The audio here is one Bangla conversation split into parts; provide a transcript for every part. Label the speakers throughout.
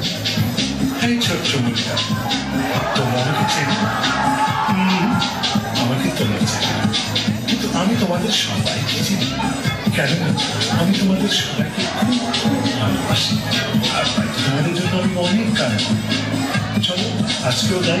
Speaker 1: মামনিটা তোমরা আমাকে চেনো হুম, আমাকে তোমরা চেনো না। কিন্তু আমি তোমাদের সবাইকে চিনি কেন আমি তোমাদের সবাইকে ভালোবাসি আর তো তোমাদের জন্য আমি অনেক কাজ। চলো আজকেও যাই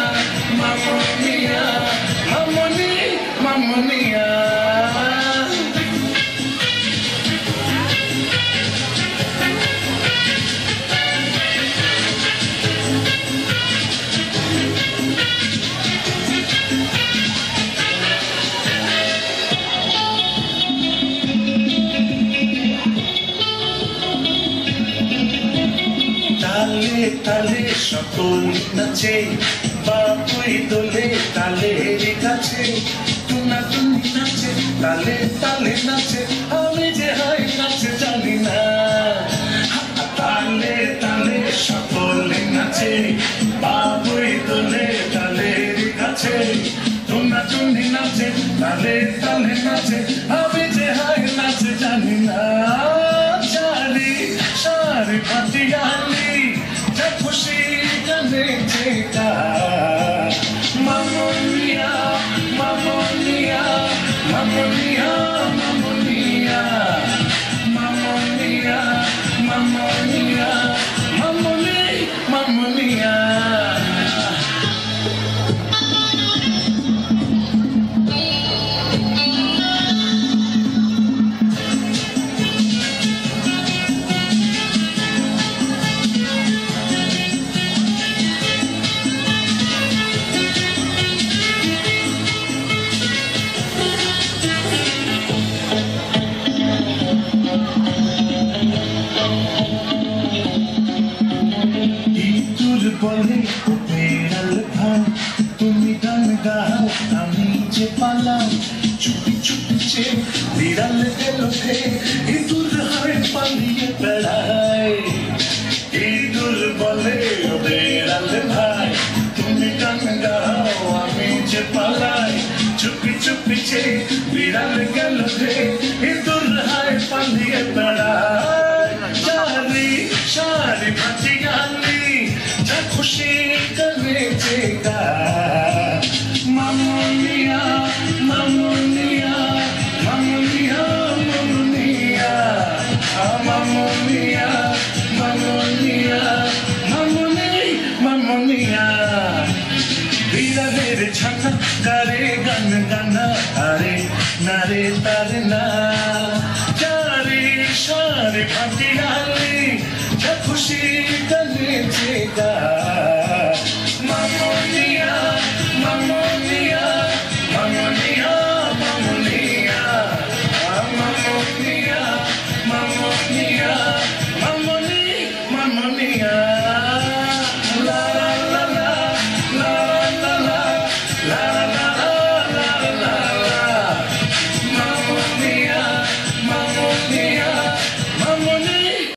Speaker 2: তালে, সকল নাচে বাপুই দোলে তালের কাছে টুনা টুনি নাচে, তালে তালে নাচে, আমি যে হাই নাচে জানি না। তালে তালে সকল নাচে বাপুই দোলে তালের কাছে টুনা টুনি নাচে, তালে তালে নাচে, আমি যে হাই নাচে জানি না। চারি সারি খুশি গানে বলে, বেড়াল ভাই, তুমি গান গাও, আমি যে পালাম চুপি চে বিড়াল গেল ফে ইতুর হয় পালিয়ে বেড়ায়। ইতুর বলে, বেড়াল ভাই, তুমি গান গাও, আমি যে পালাই চুপি চুপি চে বিড়াল চেগা মামুনিয়া মামুনিয়া মামুনিয়া মামুনিয়া মামুনিয়া মামুনিয়া, মামুনি, মামুনিয়া। বিড়ালের ছানা কারে গান গানা আরে নারে তারে না। চারে সারে ফাটিয়ালি যা খুশি গানে চেগা